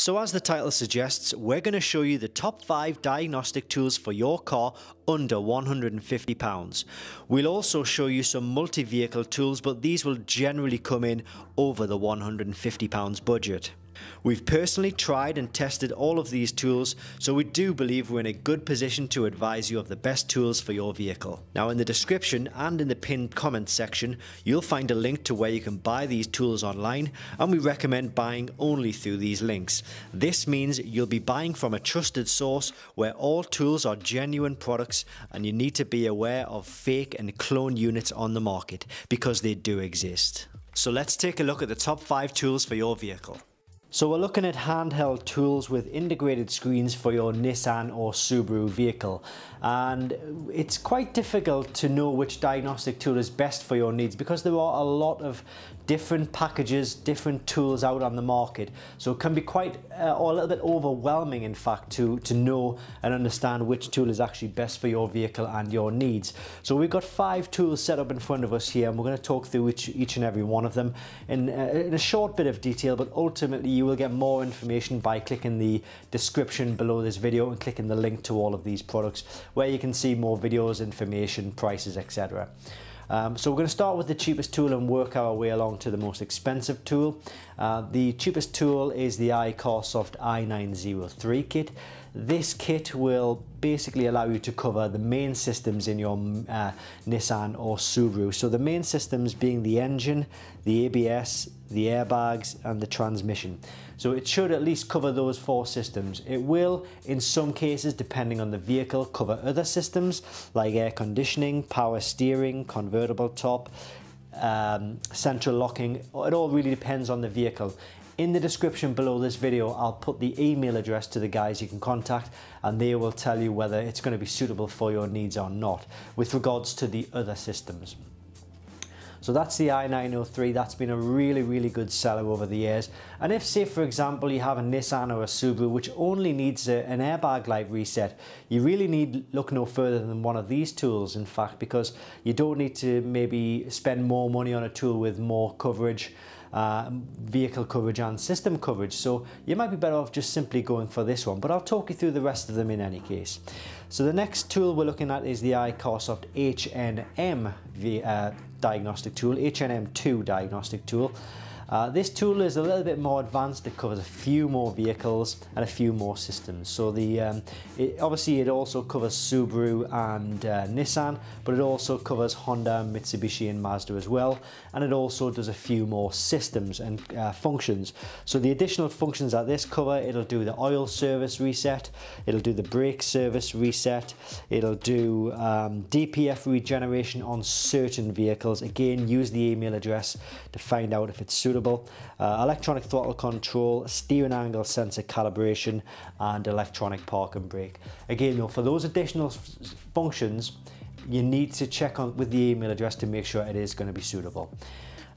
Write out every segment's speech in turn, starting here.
So as the title suggests, we're going to show you the top 5 diagnostic tools for your car under £150. We'll also show you some multi-vehicle tools but these will generally come in over the £150 budget. We've personally tried and tested all of these tools, so we do believe we're in a good position to advise you of the best tools for your vehicle. Now in the description and in the pinned comments section, you'll find a link to where you can buy these tools online and we recommend buying only through these links. This means you'll be buying from a trusted source where all tools are genuine products and you need to be aware of fake and clone units on the market because they do exist. So let's take a look at the top 5 tools for your vehicle. So we're looking at handheld tools with integrated screens for your Nissan or Subaru vehicle and it's quite difficult to know which diagnostic tool is best for your needs because there are a lot of different packages, different tools out on the market so it can be quite uh, or a little bit overwhelming in fact to, to know and understand which tool is actually best for your vehicle and your needs. So we've got five tools set up in front of us here and we're to talk through each, each and every one of them in, uh, in a short bit of detail but ultimately you will get more information by clicking the description below this video and clicking the link to all of these products where you can see more videos, information, prices, etc. Um, so we're going to start with the cheapest tool and work our way along to the most expensive tool. Uh, the cheapest tool is the iCarSoft i903 kit. This kit will basically allow you to cover the main systems in your uh, Nissan or Subaru. So the main systems being the engine, the ABS, the airbags and the transmission. So it should at least cover those four systems. It will, in some cases, depending on the vehicle, cover other systems like air conditioning, power steering, convertible top, um, central locking. It all really depends on the vehicle. In the description below this video, I'll put the email address to the guys you can contact and they will tell you whether it's going to be suitable for your needs or not with regards to the other systems. So that's the i903, that's been a really, really good seller over the years. And if say for example you have a Nissan or a Subaru which only needs a, an airbag light reset, you really need look no further than one of these tools in fact because you don't need to maybe spend more money on a tool with more coverage uh, vehicle coverage and system coverage. So you might be better off just simply going for this one, but I'll talk you through the rest of them in any case. So the next tool we're looking at is the iCarSoft HNM uh, diagnostic tool, HNM2 diagnostic tool. Uh, this tool is a little bit more advanced. It covers a few more vehicles and a few more systems. So the um, it, obviously it also covers Subaru and uh, Nissan, but it also covers Honda, Mitsubishi and Mazda as well. And it also does a few more systems and uh, functions. So the additional functions that this cover, it'll do the oil service reset, it'll do the brake service reset, it'll do um, DPF regeneration on certain vehicles. Again, use the email address to find out if it's suitable uh, electronic throttle control, steering angle sensor calibration, and electronic park and brake. Again, though, for those additional functions, you need to check on with the email address to make sure it is going to be suitable.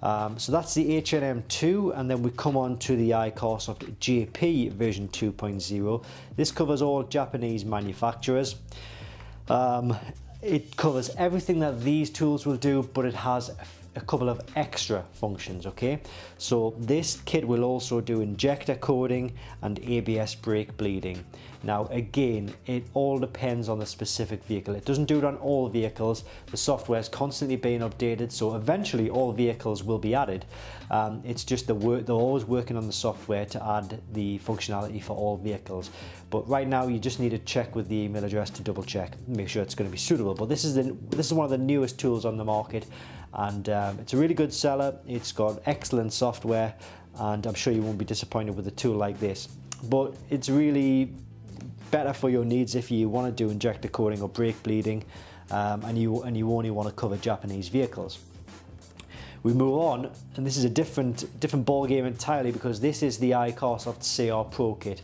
Um, so that's the HNM2 and then we come on to the iCarSoft JP version 2.0. This covers all Japanese manufacturers. Um, it covers everything that these tools will do but it has a couple of extra functions okay? So this kit will also do injector coding and ABS brake bleeding. Now again it all depends on the specific vehicle. It doesn't do it on all vehicles. The software is constantly being updated so eventually all vehicles will be added. Um, it's just the work they're always working on the software to add the functionality for all vehicles. But right now you just need to check with the email address to double check make sure it's going to be suitable. But this is the this is one of the newest tools on the market and um, it's a really good seller. It's got excellent software and I'm sure you won't be disappointed with a tool like this. But it's really better for your needs if you want to do injector coding or brake bleeding um, and you and you only want to cover Japanese vehicles. We move on and this is a different different ball game entirely because this is the iCarSoft CR Pro kit.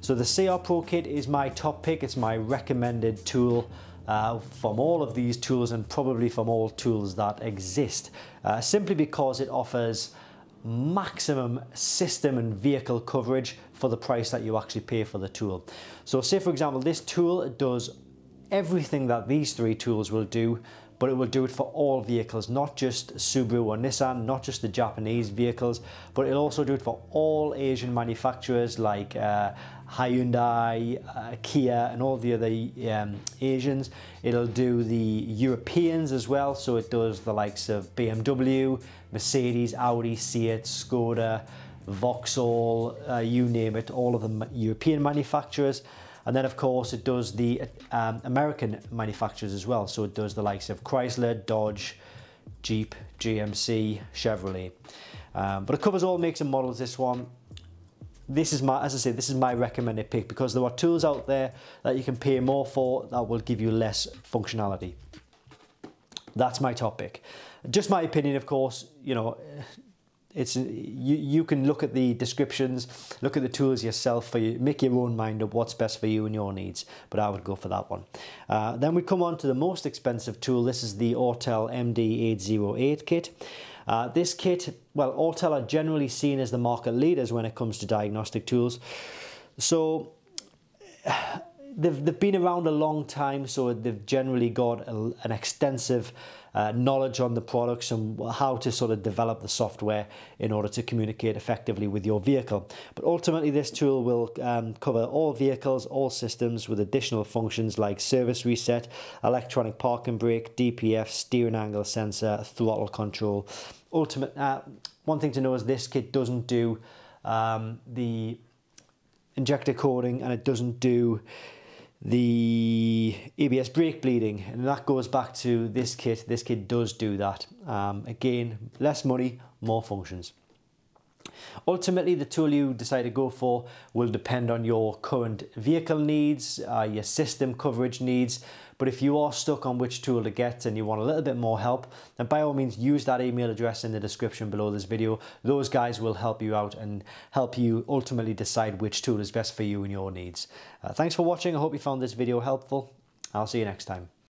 So the CR Pro kit is my top pick. It's my recommended tool uh, from all of these tools and probably from all tools that exist uh, simply because it offers maximum system and vehicle coverage for the price that you actually pay for the tool. So say for example this tool does everything that these three tools will do but it will do it for all vehicles, not just Subaru or Nissan, not just the Japanese vehicles, but it'll also do it for all Asian manufacturers like uh, Hyundai, uh, Kia, and all the other um, Asians. It'll do the Europeans as well, so it does the likes of BMW, Mercedes, Audi, Seat, Skoda, Vauxhall, uh, you name it, all of the European manufacturers. And then, of course, it does the um, American manufacturers as well. So it does the likes of Chrysler, Dodge, Jeep, GMC, Chevrolet. Um, but it covers all makes and models, this one. This is my, as I say, this is my recommended pick because there are tools out there that you can pay more for that will give you less functionality. That's my topic. Just my opinion, of course, you know, it's you, you can look at the descriptions look at the tools yourself for you make your own mind up what's best for you and your needs but i would go for that one. Uh, then we come on to the most expensive tool. This is the autel md808 kit. Uh, this kit well autel are generally seen as the market leaders when it comes to diagnostic tools. So they've, they've been around a long time so they've generally got a, an extensive uh, knowledge on the products and how to sort of develop the software in order to communicate effectively with your vehicle. But ultimately this tool will um, cover all vehicles, all systems with additional functions like service reset, electronic parking brake, DPF, steering angle sensor, throttle control. Ultimate, uh, one thing to know is this kit doesn't do um, the injector coding and it doesn't do the ABS brake bleeding and that goes back to this kit. This kit does do that. Um, again less money more functions ultimately the tool you decide to go for will depend on your current vehicle needs uh, your system coverage needs but if you are stuck on which tool to get and you want a little bit more help, then by all means use that email address in the description below this video. Those guys will help you out and help you ultimately decide which tool is best for you and your needs. Uh, thanks for watching. I hope you found this video helpful. I'll see you next time.